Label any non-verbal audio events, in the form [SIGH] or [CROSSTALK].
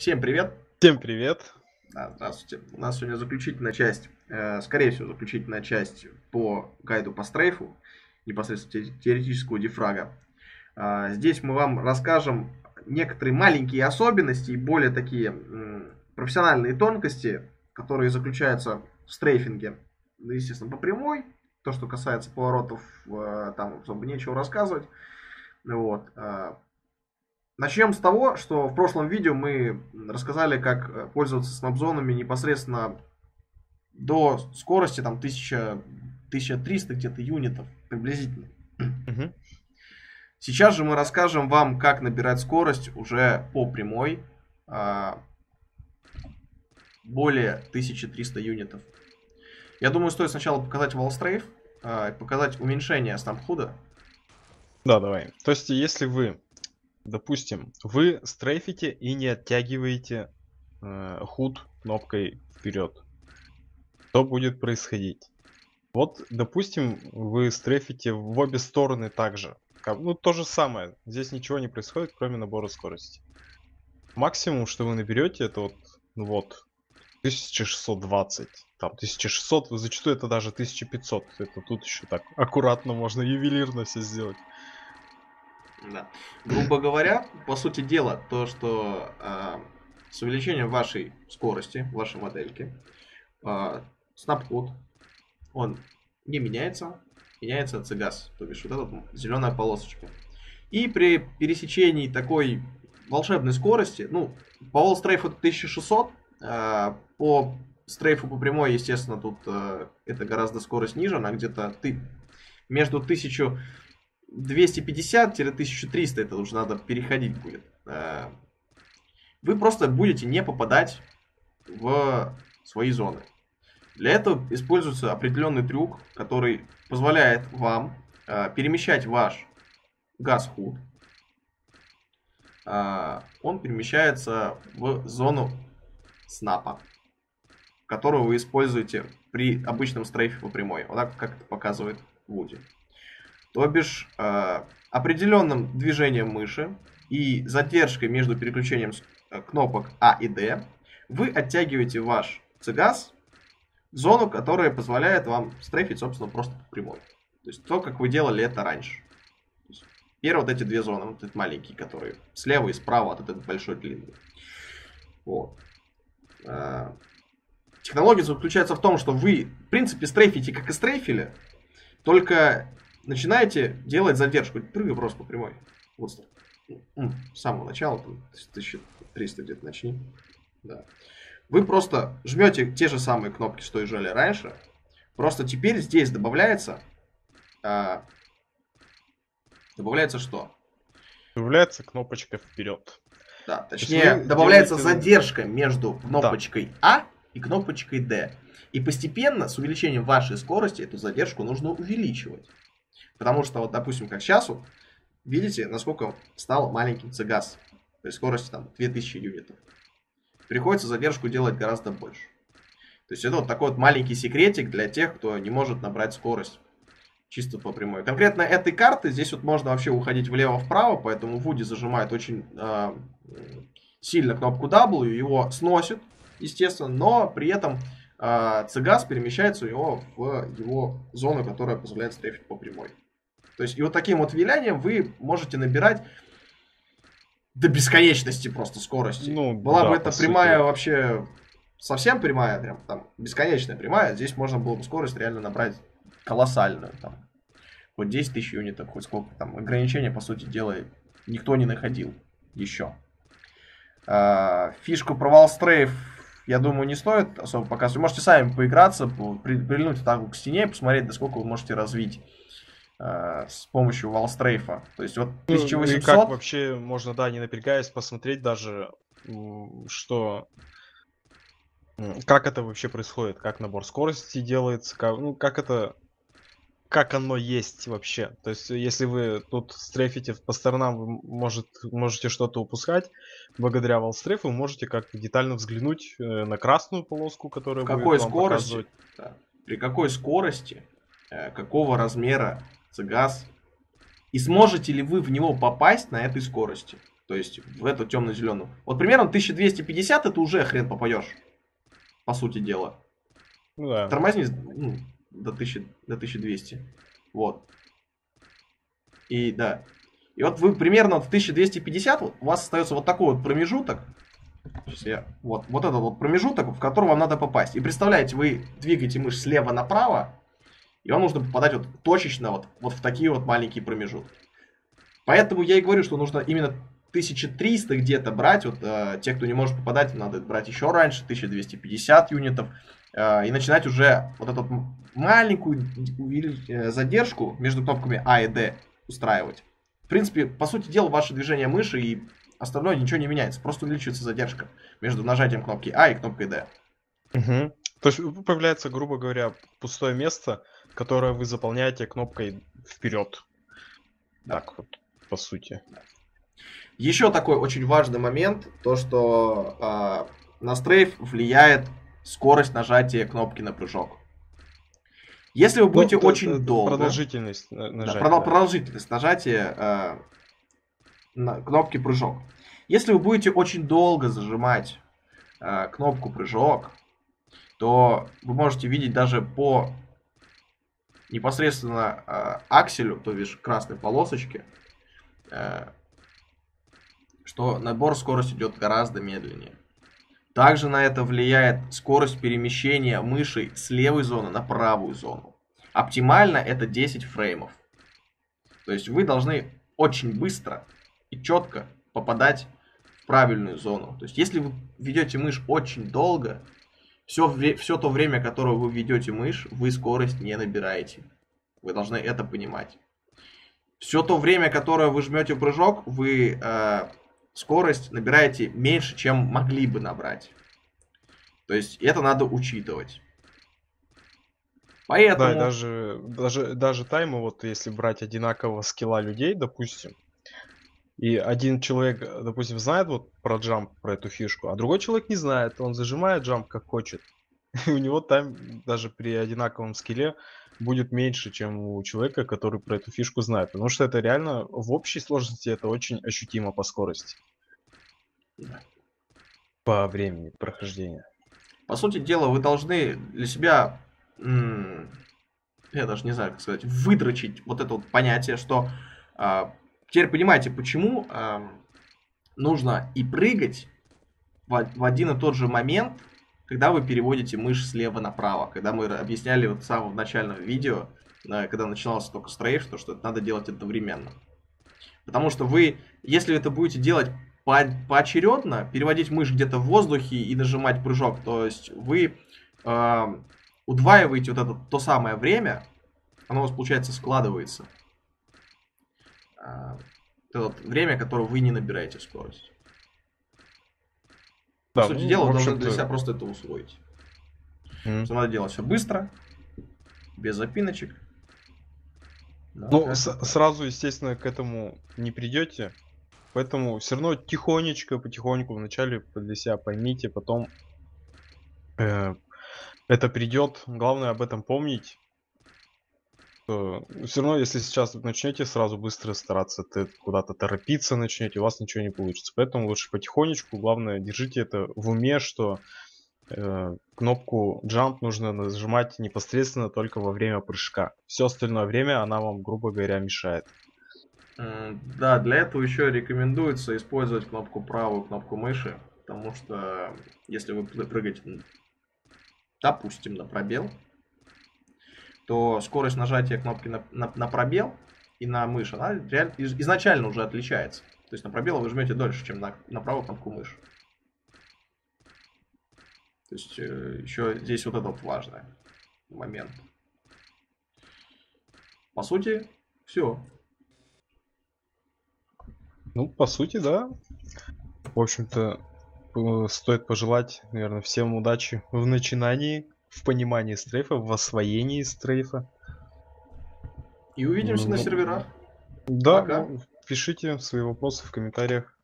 Всем привет. Всем привет. Да, здравствуйте. У нас сегодня заключительная часть, э, скорее всего, заключительная часть по гайду по стрейфу, непосредственно теоретического дифрага. Э, здесь мы вам расскажем некоторые маленькие особенности и более такие э, профессиональные тонкости, которые заключаются в стрейфинге. Ну, естественно, по прямой. То, что касается поворотов, э, там особо нечего рассказывать. Вот. Э, Начнем с того, что в прошлом видео мы рассказали, как э, пользоваться снапзонами непосредственно до скорости там 1000, 1300 где-то юнитов приблизительно. Угу. Сейчас же мы расскажем вам, как набирать скорость уже по прямой а, более 1300 юнитов. Я думаю, стоит сначала показать а, показать уменьшение стампхуда. Да, давай. То есть, если вы допустим, вы стрейфите и не оттягиваете э, худ кнопкой вперед. Что будет происходить? Вот, допустим, вы стрейфите в обе стороны также. Ну, то же самое. Здесь ничего не происходит, кроме набора скорости. Максимум, что вы наберете, это вот, ну вот, 1620. Там 1600, зачастую это даже 1500. Это тут еще так аккуратно можно ювелирно все сделать. Да. Грубо говоря, по сути дела, то, что э, с увеличением вашей скорости, вашей модельки, э, снапход, он не меняется, меняется цигас, то бишь вот эта зеленая полосочка. И при пересечении такой волшебной скорости, ну, по all стрейфу 1600, э, по стрейфу по прямой, естественно, тут э, это гораздо скорость ниже, она где-то ты между 1000 250-1300 это уже надо переходить будет. Э, вы просто будете не попадать в свои зоны. Для этого используется определенный трюк, который позволяет вам э, перемещать ваш газ-худ. Э, он перемещается в зону снапа, которую вы используете при обычном стрейфе по прямой. Вот так, как это показывает Вуди. То бишь, э, определенным движением мыши и задержкой между переключением э, кнопок А и Д вы оттягиваете ваш цигас в зону, которая позволяет вам стрейфить, собственно, просто по прямой. То есть то, как вы делали это раньше. Первые вот эти две зоны, вот эти маленькие, которые слева и справа от этой большой длинной. Вот. Э, технология заключается в том, что вы, в принципе, стрейфите, как и стрейфили, только начинаете делать задержку. Прыгай просто по прямой. Вот с самого начала, там, 1300 где-то начни. Да. Вы просто жмете те же самые кнопки, что и жали раньше. Просто теперь здесь добавляется... А, добавляется что? Добавляется кнопочка вперед. Да, точнее, добавляется делаете... задержка между кнопочкой да. А и кнопочкой D. И постепенно, с увеличением вашей скорости, эту задержку нужно увеличивать. Потому что, вот, допустим, как сейчас, вот, видите, насколько стал маленьким цигас. То есть скорость там 2000 юнитов. Приходится задержку делать гораздо больше. То есть это вот такой вот маленький секретик для тех, кто не может набрать скорость чисто по прямой. Конкретно этой карты здесь вот можно вообще уходить влево-вправо, поэтому Вуди зажимает очень э, сильно кнопку W, его сносит, естественно, но при этом э, Цигас перемещается у него в его зону, которая позволяет стрейфить по прямой. То есть и вот таким вот вилянием вы можете набирать до бесконечности просто скорости. Ну, Была да, бы это прямая сути. вообще совсем прямая, прям там бесконечная прямая, здесь можно было бы скорость реально набрать колоссальную. Там, хоть 10 тысяч юнитов, хоть сколько там. Ограничения, по сути дела, никто не находил еще. А, фишку провал стрейф, я думаю, не стоит особо показывать. Вы можете сами поиграться, прильнуть так к стене, посмотреть, до сколько вы можете развить с помощью валстрейфа. То есть вот 1800... Ну, и как вообще можно, да, не напрягаясь, посмотреть даже, что... Как это вообще происходит, как набор скорости делается, как, ну, как это как оно есть вообще. То есть, если вы тут стрейфите по сторонам, вы может, можете что-то упускать. Благодаря валстрейфу вы можете как-то детально взглянуть э, на красную полоску, которая какой будет вам скорости, да. При какой скорости, э, какого размера Цигас. И сможете ли вы в него попасть на этой скорости? То есть в эту темно-зеленую. Вот примерно 1250 это уже хрен попадешь. По сути дела. Ну да. Тормозни ну, до, 1000, до 1200. Вот. И да. И вот вы примерно в 1250 у вас остается вот такой вот промежуток. Сейчас я, вот, вот этот вот промежуток, в который вам надо попасть. И представляете, вы двигаете мышь слева направо, и вам нужно попадать вот точечно вот, вот в такие вот маленькие промежутки. Поэтому я и говорю, что нужно именно 1300 где-то брать. Вот э, те, кто не может попадать, надо брать еще раньше, 1250 юнитов. Э, и начинать уже вот эту маленькую э, задержку между кнопками А и Д устраивать. В принципе, по сути дела, ваше движение мыши и остальное ничего не меняется. Просто увеличивается задержка между нажатием кнопки А и кнопкой D. Угу. То есть появляется, грубо говоря, пустое место, которое вы заполняете кнопкой вперед. Так вот, по сути. Еще такой очень важный момент, то что э, на стрейф влияет скорость нажатия кнопки на прыжок. Если вы ну, будете ну, очень это, долго... Продолжительность нажатия. Да, продолжительность нажатия э, на кнопки прыжок. Если вы будете очень долго зажимать э, кнопку прыжок, то вы можете видеть даже по непосредственно э, акселю, то бишь красной полосочке, э, что набор скорости идет гораздо медленнее. Также на это влияет скорость перемещения мыши с левой зоны на правую зону. Оптимально это 10 фреймов. То есть вы должны очень быстро и четко попадать в правильную зону. То есть если вы ведете мышь очень долго, все, все то время, которое вы ведете мышь, вы скорость не набираете. Вы должны это понимать. Все то время, которое вы жмете прыжок, вы э, скорость набираете меньше, чем могли бы набрать. То есть это надо учитывать. Поэтому... Да, даже, даже, даже таймы, вот если брать одинакового скилла людей, допустим, и один человек, допустим, знает вот про джамп, про эту фишку, а другой человек не знает, он зажимает джамп как хочет. [LAUGHS] И у него тайм даже при одинаковом скилле будет меньше, чем у человека, который про эту фишку знает. Потому что это реально в общей сложности это очень ощутимо по скорости. По времени прохождения. По сути дела, вы должны для себя, я даже не знаю, как сказать, выдрочить вот это вот понятие, что а, теперь понимаете, почему а, нужно и прыгать в, в один и тот же момент, когда вы переводите мышь слева направо. Когда мы объясняли вот в самом начальном видео, когда начинался только стрейф, то что это надо делать одновременно. Потому что вы, если это будете делать по поочередно, переводить мышь где-то в воздухе и нажимать прыжок, то есть вы э, удваиваете вот это то самое время, оно у вас, получается, складывается. Это вот время, которое вы не набираете скорость. Да, По сути ну, дела, вы должны для себя просто это усвоить. Mm. Что надо делать все быстро, без запиночек. Да, ну, с- сразу, естественно, к этому не придете. Поэтому все равно тихонечко, потихоньку вначале для себя поймите, потом э, это придет. Главное об этом помнить. Все равно, если сейчас начнете сразу быстро стараться, ты куда-то торопиться начнете, у вас ничего не получится. Поэтому лучше потихонечку. Главное, держите это в уме, что э, кнопку Jump нужно нажимать непосредственно только во время прыжка. Все остальное время она вам, грубо говоря, мешает. Да, для этого еще рекомендуется использовать кнопку правую, кнопку мыши, потому что если вы прыгаете, допустим, на пробел, то скорость нажатия кнопки на, на, на пробел и на мышь, она реально, изначально уже отличается. То есть на пробел вы жмете дольше, чем на, на правую кнопку мыши. То есть э, еще здесь вот этот важный момент. По сути, все. Ну, по сути, да. В общем-то, стоит пожелать, наверное, всем удачи в начинании в понимании стрейфа, в освоении стрейфа. И увидимся ну, на серверах. Да, Пока. пишите свои вопросы в комментариях.